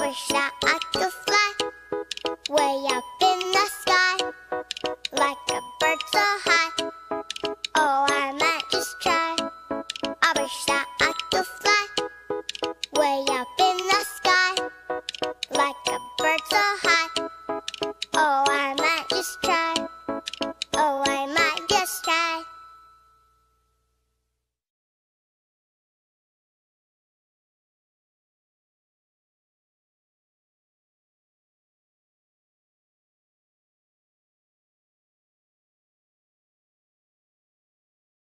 wish that I could fly way up in the sky like a bird so high. Oh, I might just try. I wish that I could fly way up in the sky like a bird so high. Oh, I might just try.